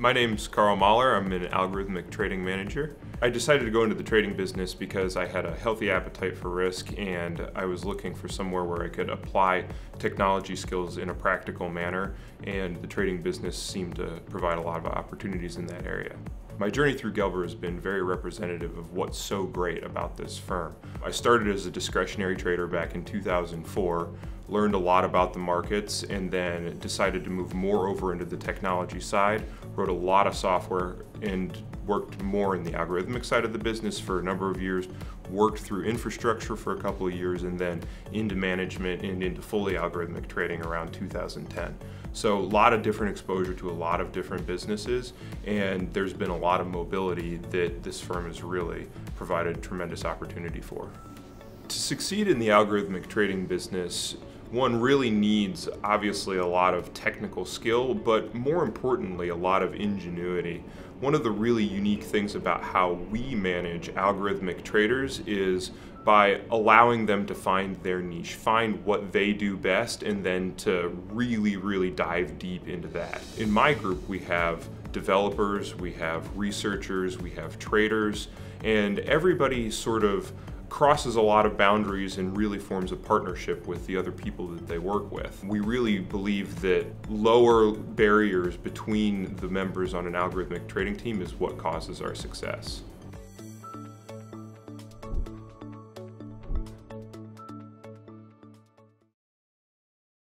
My name's Carl Mahler. I'm an algorithmic trading manager. I decided to go into the trading business because I had a healthy appetite for risk and I was looking for somewhere where I could apply technology skills in a practical manner and the trading business seemed to provide a lot of opportunities in that area. My journey through Gelber has been very representative of what's so great about this firm. I started as a discretionary trader back in 2004, learned a lot about the markets, and then decided to move more over into the technology side, wrote a lot of software, and worked more in the algorithmic side of the business for a number of years, worked through infrastructure for a couple of years, and then into management and into fully algorithmic trading around 2010. So a lot of different exposure to a lot of different businesses, and there's been a lot of mobility that this firm has really provided tremendous opportunity for. To succeed in the algorithmic trading business, one really needs obviously a lot of technical skill, but more importantly, a lot of ingenuity. One of the really unique things about how we manage algorithmic traders is by allowing them to find their niche, find what they do best, and then to really, really dive deep into that. In my group, we have developers, we have researchers, we have traders, and everybody sort of crosses a lot of boundaries and really forms a partnership with the other people that they work with. We really believe that lower barriers between the members on an algorithmic trading team is what causes our success.